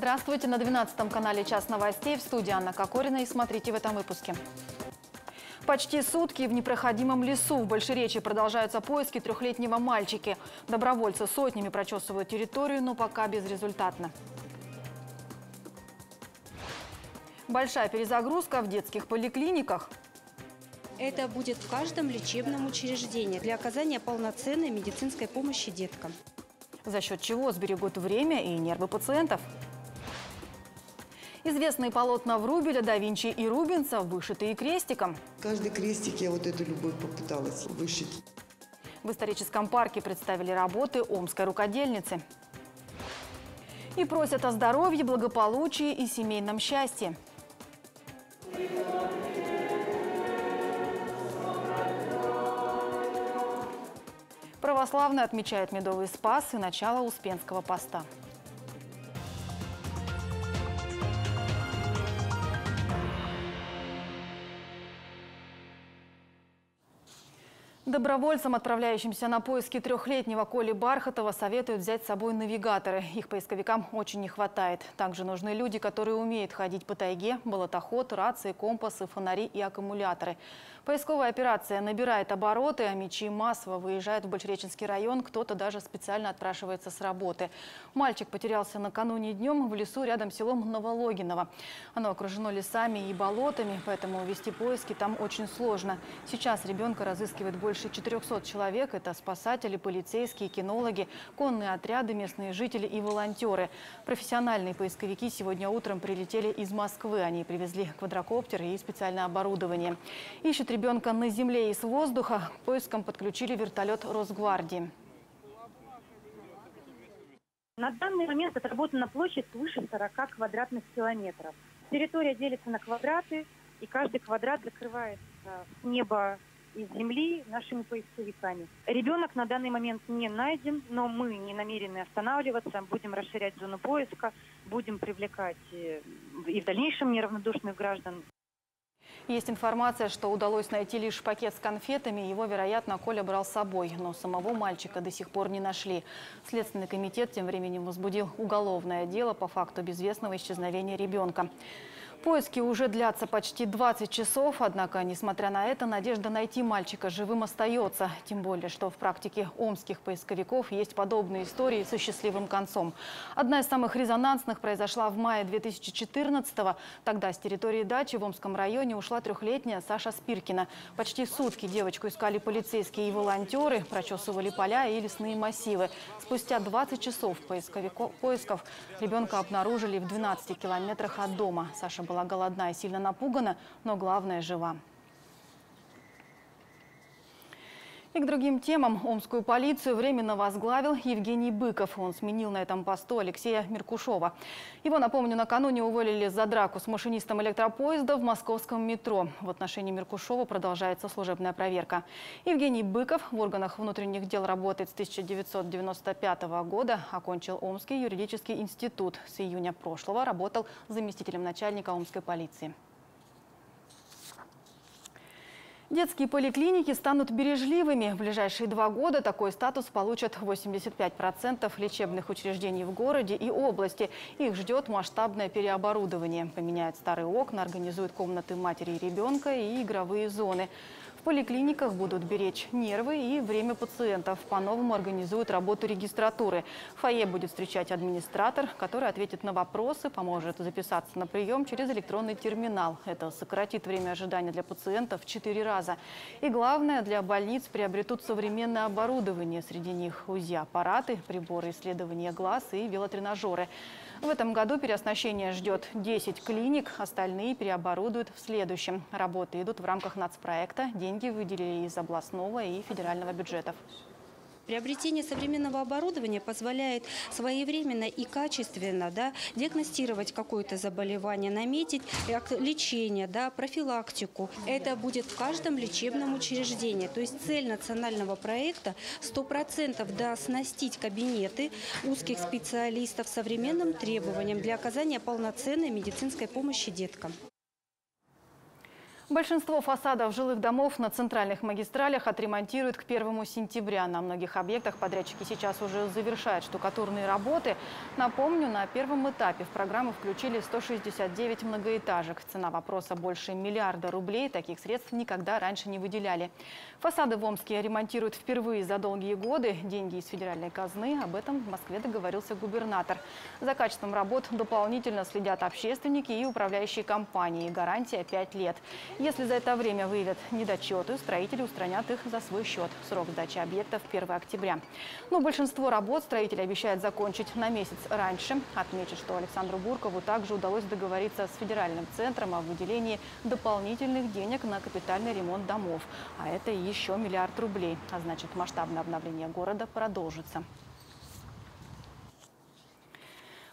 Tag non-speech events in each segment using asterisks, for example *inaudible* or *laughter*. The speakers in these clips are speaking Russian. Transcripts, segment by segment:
Здравствуйте на 12 канале «Час новостей» в студии Анна Кокорина и смотрите в этом выпуске. Почти сутки в непроходимом лесу в Большеречии продолжаются поиски трехлетнего мальчики. Добровольцы сотнями прочесывают территорию, но пока безрезультатно. Большая перезагрузка в детских поликлиниках. Это будет в каждом лечебном учреждении для оказания полноценной медицинской помощи деткам. За счет чего сберегут время и нервы пациентов. Известные полотна Врубеля, да Винчи и Рубинса, вышитые крестиком. Каждый крестик я вот эту любовь попыталась вышить. В историческом парке представили работы омской рукодельницы. И просят о здоровье, благополучии и семейном счастье. Православные отмечают Медовый Спас и начало Успенского поста. Добровольцам, отправляющимся на поиски трехлетнего Коли Бархатова, советуют взять с собой навигаторы. Их поисковикам очень не хватает. Также нужны люди, которые умеют ходить по тайге, болотоход, рации, компасы, фонари и аккумуляторы. Поисковая операция набирает обороты, а мечи массово выезжают в Большереченский район. Кто-то даже специально отпрашивается с работы. Мальчик потерялся накануне днем в лесу рядом с селом Новологиново. Оно окружено лесами и болотами, поэтому вести поиски там очень сложно. Сейчас ребенка разыскивает больше 400 человек. Это спасатели, полицейские, кинологи, конные отряды, местные жители и волонтеры. Профессиональные поисковики сегодня утром прилетели из Москвы. Они привезли квадрокоптеры и специальное оборудование. Ищут ребенка на земле и с воздуха. К поискам подключили вертолет Росгвардии. На данный момент отработана площадь свыше 40 квадратных километров. Территория делится на квадраты, и каждый квадрат закрывается с неба из земли нашими поисковиками. Ребенок на данный момент не найден, но мы не намерены останавливаться, будем расширять зону поиска, будем привлекать э, и в дальнейшем неравнодушных граждан. Есть информация, что удалось найти лишь пакет с конфетами. Его, вероятно, Коля брал с собой. Но самого мальчика до сих пор не нашли. Следственный комитет тем временем возбудил уголовное дело по факту безвестного исчезновения ребенка. Поиски уже длятся почти 20 часов, однако, несмотря на это, надежда найти мальчика живым остается. Тем более, что в практике омских поисковиков есть подобные истории со счастливым концом. Одна из самых резонансных произошла в мае 2014-го. Тогда с территории дачи в Омском районе ушла трехлетняя Саша Спиркина. Почти сутки девочку искали полицейские и волонтеры, прочесывали поля и лесные массивы. Спустя 20 часов поисков ребенка обнаружили в 12 километрах от дома. Саша была голодна и сильно напугана, но главное – жива. И к другим темам. Омскую полицию временно возглавил Евгений Быков. Он сменил на этом посту Алексея Меркушова. Его, напомню, накануне уволили за драку с машинистом электропоезда в московском метро. В отношении Меркушова продолжается служебная проверка. Евгений Быков в органах внутренних дел работает с 1995 года. Окончил Омский юридический институт. С июня прошлого работал заместителем начальника Омской полиции. Детские поликлиники станут бережливыми. В ближайшие два года такой статус получат 85% лечебных учреждений в городе и области. Их ждет масштабное переоборудование. Поменяют старые окна, организуют комнаты матери и ребенка и игровые зоны. В поликлиниках будут беречь нервы и время пациентов. По-новому организуют работу регистратуры. Фойе будет встречать администратор, который ответит на вопросы, поможет записаться на прием через электронный терминал. Это сократит время ожидания для пациентов в 4 раза. И главное, для больниц приобретут современное оборудование. Среди них УЗИ-аппараты, приборы исследования глаз и велотренажеры. В этом году переоснащение ждет 10 клиник, остальные переоборудуют в следующем. Работы идут в рамках нацпроекта, деньги выделили из областного и федерального бюджетов. Приобретение современного оборудования позволяет своевременно и качественно да, диагностировать какое-то заболевание, наметить лечение, да, профилактику. Это будет в каждом лечебном учреждении. То есть цель национального проекта 100% да, оснастить кабинеты узких специалистов современным требованиям для оказания полноценной медицинской помощи деткам. Большинство фасадов жилых домов на центральных магистралях отремонтируют к 1 сентября. На многих объектах подрядчики сейчас уже завершают штукатурные работы. Напомню, на первом этапе в программу включили 169 многоэтажек. Цена вопроса больше миллиарда рублей. Таких средств никогда раньше не выделяли. Фасады в Омске ремонтируют впервые за долгие годы. Деньги из федеральной казны. Об этом в Москве договорился губернатор. За качеством работ дополнительно следят общественники и управляющие компании. Гарантия 5 лет. Если за это время выявят недочеты, строители устранят их за свой счет. Срок сдачи объектов 1 октября. Но большинство работ строители обещают закончить на месяц раньше. Отмечу, что Александру Буркову также удалось договориться с федеральным центром о выделении дополнительных денег на капитальный ремонт домов. А это еще миллиард рублей. А значит, масштабное обновление города продолжится.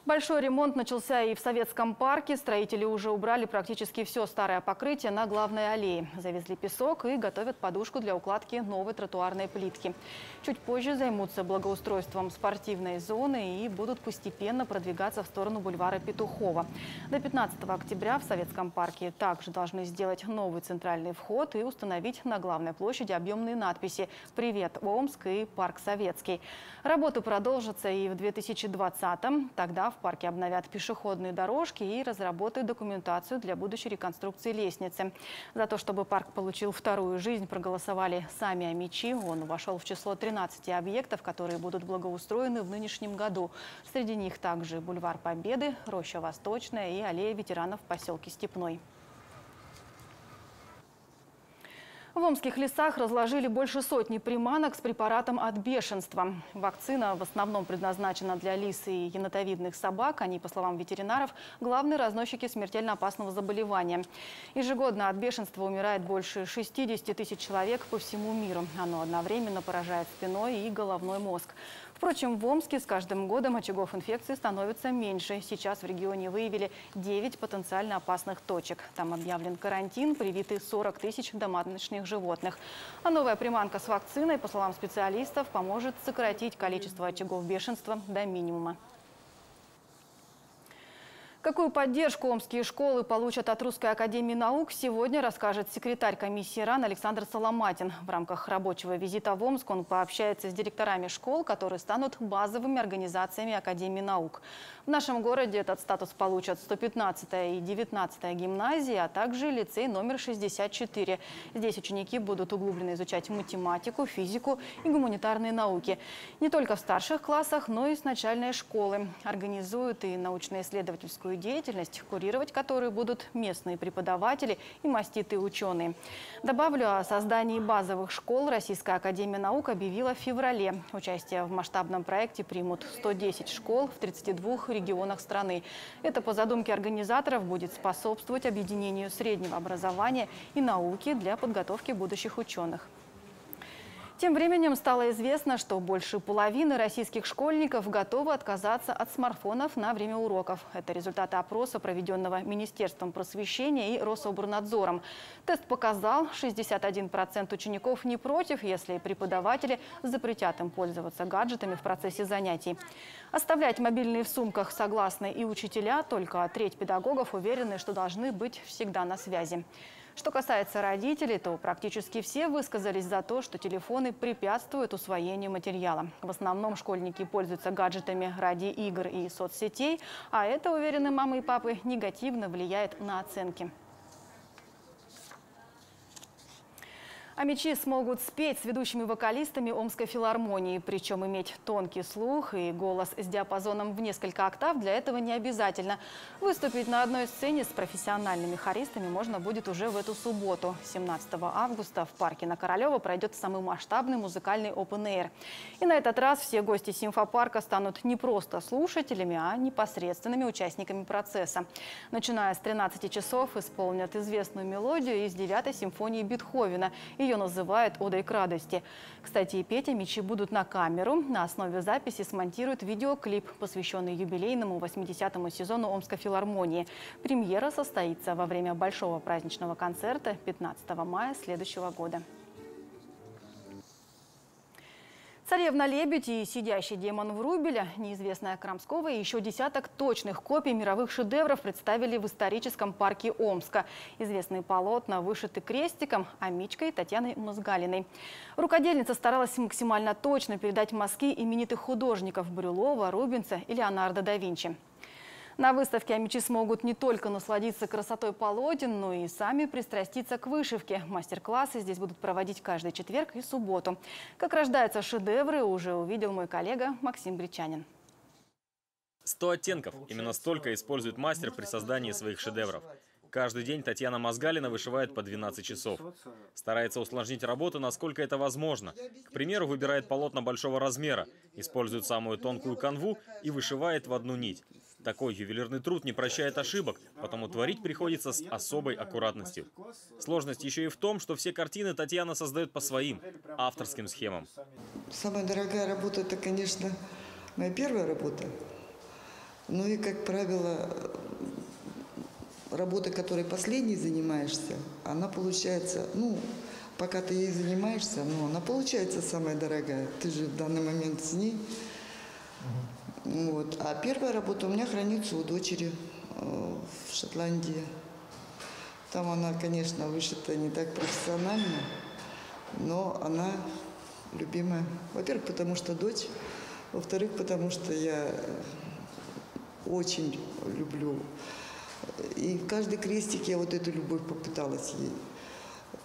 Большой ремонт начался и в Советском парке. Строители уже убрали практически все старое покрытие на главной аллее. Завезли песок и готовят подушку для укладки новой тротуарной плитки. Чуть позже займутся благоустройством спортивной зоны и будут постепенно продвигаться в сторону бульвара Петухова. До 15 октября в Советском парке также должны сделать новый центральный вход и установить на главной площади объемные надписи «Привет, Омск» и «Парк Советский». Работы продолжатся и в 2020-м. Тогда в в парке обновят пешеходные дорожки и разработают документацию для будущей реконструкции лестницы. За то, чтобы парк получил вторую жизнь, проголосовали сами амичи. Он вошел в число 13 объектов, которые будут благоустроены в нынешнем году. Среди них также бульвар Победы, Роща Восточная и аллея ветеранов в поселке Степной. В омских лесах разложили больше сотни приманок с препаратом от бешенства. Вакцина в основном предназначена для лис и енотовидных собак. Они, по словам ветеринаров, главные разносчики смертельно опасного заболевания. Ежегодно от бешенства умирает больше 60 тысяч человек по всему миру. Оно одновременно поражает спиной и головной мозг. Впрочем, в Омске с каждым годом очагов инфекции становится меньше. Сейчас в регионе выявили 9 потенциально опасных точек. Там объявлен карантин, привиты 40 тысяч домашних животных. А новая приманка с вакциной, по словам специалистов, поможет сократить количество очагов бешенства до минимума. Какую поддержку омские школы получат от Русской академии наук, сегодня расскажет секретарь комиссии РАН Александр Соломатин. В рамках рабочего визита в Омск он пообщается с директорами школ, которые станут базовыми организациями Академии наук. В нашем городе этот статус получат 115 и 19 гимназии, а также лицей номер 64. Здесь ученики будут углубленно изучать математику, физику и гуманитарные науки. Не только в старших классах, но и с начальной школы. Организуют и научно-исследовательскую деятельность, курировать которую будут местные преподаватели и маститые ученые. Добавлю, о создании базовых школ Российская Академия Наук объявила в феврале. Участие в масштабном проекте примут 110 школ в 32 регионах страны. Это по задумке организаторов будет способствовать объединению среднего образования и науки для подготовки будущих ученых. Тем временем стало известно, что больше половины российских школьников готовы отказаться от смартфонов на время уроков. Это результаты опроса, проведенного Министерством просвещения и Рособорнадзором. Тест показал, 61% учеников не против, если преподаватели запретят им пользоваться гаджетами в процессе занятий. Оставлять мобильные в сумках согласны и учителя, только треть педагогов уверены, что должны быть всегда на связи. Что касается родителей, то практически все высказались за то, что телефоны препятствуют усвоению материала. В основном школьники пользуются гаджетами ради игр и соцсетей, а это, уверены мамы и папы, негативно влияет на оценки. А мечи смогут спеть с ведущими вокалистами Омской филармонии. Причем иметь тонкий слух и голос с диапазоном в несколько октав для этого не обязательно. Выступить на одной сцене с профессиональными хористами можно будет уже в эту субботу. 17 августа в парке на Королева пройдет самый масштабный музыкальный Open Air. И на этот раз все гости симфопарка станут не просто слушателями, а непосредственными участниками процесса. Начиная с 13 часов исполнят известную мелодию из 9 симфонии Бетховена – ее называют «Одой к радости». Кстати, петь мечи будут на камеру. На основе записи смонтируют видеоклип, посвященный юбилейному 80-му сезону Омской филармонии. Премьера состоится во время большого праздничного концерта 15 мая следующего года. Царевна-лебедь и сидящий демон Врубеля, неизвестная Крамского и еще десяток точных копий мировых шедевров представили в историческом парке Омска. Известные полотна вышиты крестиком Амичкой Татьяной Мозгалиной. Рукодельница старалась максимально точно передать мазки именитых художников Брюлова, Рубинса и Леонардо да Винчи. На выставке амичи смогут не только насладиться красотой полотен, но и сами пристраститься к вышивке. Мастер-классы здесь будут проводить каждый четверг и субботу. Как рождаются шедевры, уже увидел мой коллега Максим Гречанин. Сто оттенков. Именно столько использует мастер при создании своих шедевров. Каждый день Татьяна Мозгалина вышивает по 12 часов. Старается усложнить работу, насколько это возможно. К примеру, выбирает полотна большого размера, использует самую тонкую канву и вышивает в одну нить. Такой ювелирный труд не прощает ошибок, потому творить приходится с особой аккуратностью. Сложность еще и в том, что все картины Татьяна создает по своим, авторским схемам. Самая дорогая работа – это, конечно, моя первая работа. Ну и, как правило, работа, которой последней занимаешься, она получается, ну, пока ты ей занимаешься, но она получается самая дорогая. Ты же в данный момент с ней. Вот. А первая работа у меня хранится у дочери э, в Шотландии. Там она, конечно, вышита не так профессионально, но она любимая. Во-первых, потому что дочь. Во-вторых, потому что я очень люблю. И в каждый крестик я вот эту любовь попыталась ей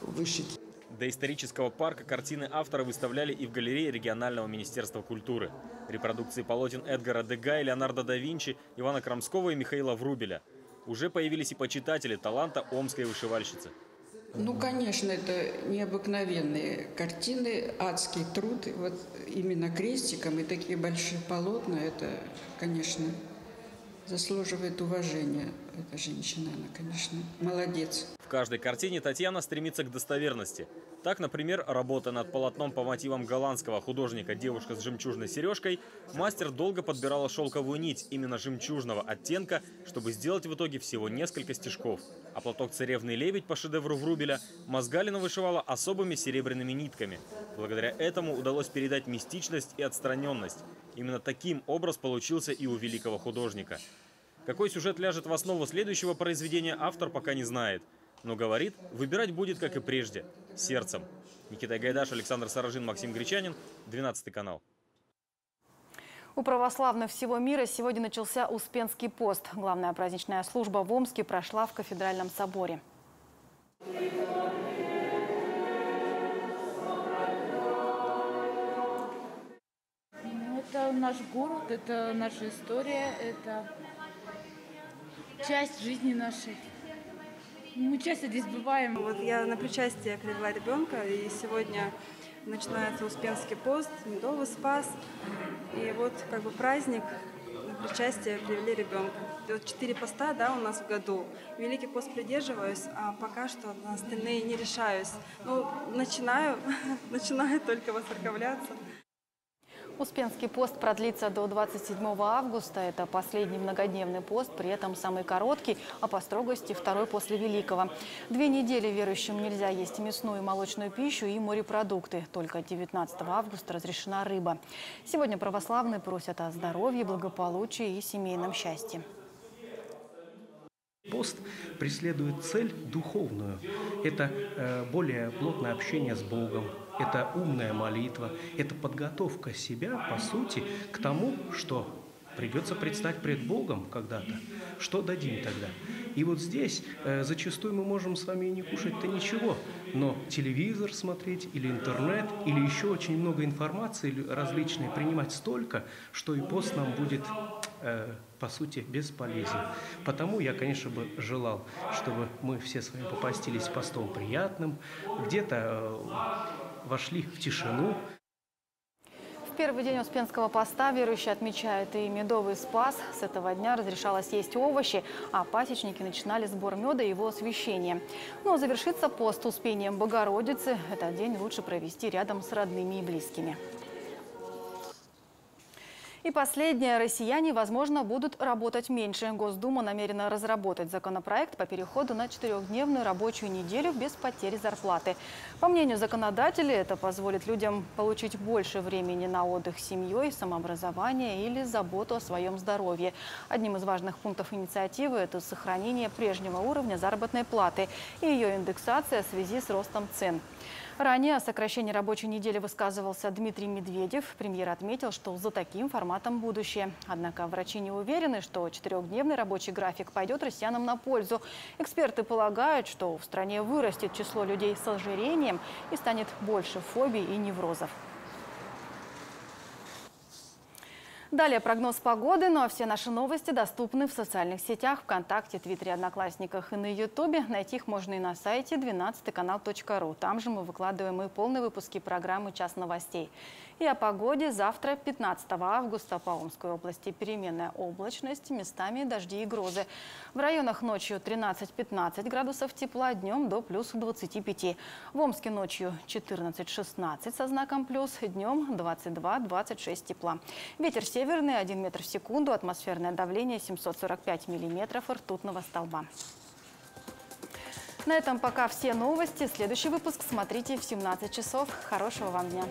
вышить. До исторического парка картины автора выставляли и в галерее регионального министерства культуры. Репродукции полотен Эдгара Дега и Леонардо да Винчи, Ивана Крамского и Михаила Врубеля. Уже появились и почитатели таланта омской вышивальщицы. Ну, конечно, это необыкновенные картины, адский труд. Вот именно крестиком и такие большие полотна, это, конечно, заслуживает уважения. Эта женщина, она, конечно, молодец. В каждой картине Татьяна стремится к достоверности. Так, например, работа над полотном по мотивам голландского художника «Девушка с жемчужной сережкой» мастер долго подбирала шелковую нить именно жемчужного оттенка, чтобы сделать в итоге всего несколько стежков. А платок «Царевный лебедь» по шедевру Врубеля Мозгалина вышивала особыми серебряными нитками. Благодаря этому удалось передать мистичность и отстраненность. Именно таким образ получился и у великого художника. Какой сюжет ляжет в основу следующего произведения, автор пока не знает. Но говорит, выбирать будет, как и прежде, сердцем. Никита Гайдаш, Александр Саражин, Максим Гречанин, 12 канал. У православных всего мира сегодня начался Успенский пост. Главная праздничная служба в Омске прошла в кафедральном соборе. Это наш город, это наша история, это часть жизни нашей. Мы часто здесь бываем. Вот я на причастие привела ребенка, и сегодня начинается Успенский пост, Медовый Спас. И вот как бы праздник на причастие привели ребенка. Вот четыре поста да, у нас в году. Великий пост придерживаюсь, а пока что на остальные не решаюсь. Ну, начинаю, *laughs* начинаю только воцерковляться. Успенский пост продлится до 27 августа. Это последний многодневный пост, при этом самый короткий, а по строгости второй после Великого. Две недели верующим нельзя есть мясную и молочную пищу и морепродукты. Только 19 августа разрешена рыба. Сегодня православные просят о здоровье, благополучии и семейном счастье. Пост преследует цель духовную. Это э, более плотное общение с Богом, это умная молитва, это подготовка себя, по сути, к тому, что придется предстать пред Богом когда-то. Что дадим тогда? И вот здесь э, зачастую мы можем с вами не кушать-то ничего, но телевизор смотреть или интернет, или еще очень много информации различной принимать столько, что и пост нам будет, по сути, бесполезен. Потому я, конечно, бы желал, чтобы мы все с вами попастились постом приятным, где-то э, вошли в тишину, в первый день Успенского поста верующие отмечают и медовый спас. С этого дня разрешалось есть овощи, а пасечники начинали сбор меда и его освещение. Но завершится пост успением Богородицы. Этот день лучше провести рядом с родными и близкими. И последнее. Россияне, возможно, будут работать меньше. Госдума намерена разработать законопроект по переходу на четырехдневную рабочую неделю без потери зарплаты. По мнению законодателей, это позволит людям получить больше времени на отдых с семьей, самообразование или заботу о своем здоровье. Одним из важных пунктов инициативы – это сохранение прежнего уровня заработной платы и ее индексация в связи с ростом цен. Ранее о сокращении рабочей недели высказывался Дмитрий Медведев. Премьер отметил, что за таким форматом будущее. Однако врачи не уверены, что четырехдневный рабочий график пойдет россиянам на пользу. Эксперты полагают, что в стране вырастет число людей с ожирением и станет больше фобий и неврозов. Далее прогноз погоды, ну а все наши новости доступны в социальных сетях, ВКонтакте, Твиттере, Одноклассниках и на Ютубе. Найти их можно и на сайте 12канал.ру. Там же мы выкладываем и полные выпуски программы «Час новостей». И о погоде завтра, 15 августа, по Омской области переменная облачность, местами дожди и грозы. В районах ночью 13-15 градусов тепла, днем до плюс 25. В Омске ночью 14-16 со знаком плюс, днем 22-26 тепла. Ветер северный 1 метр в секунду, атмосферное давление 745 миллиметров ртутного столба. На этом пока все новости. Следующий выпуск смотрите в 17 часов. Хорошего вам дня!